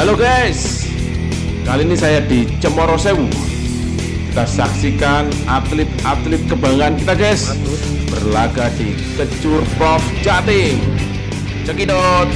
Halo guys, kali ini saya di Cemoro Sewu. Kita saksikan atlet-atlet kebanggaan kita guys berlaga di Kecur Prof Jatim. Cekidot.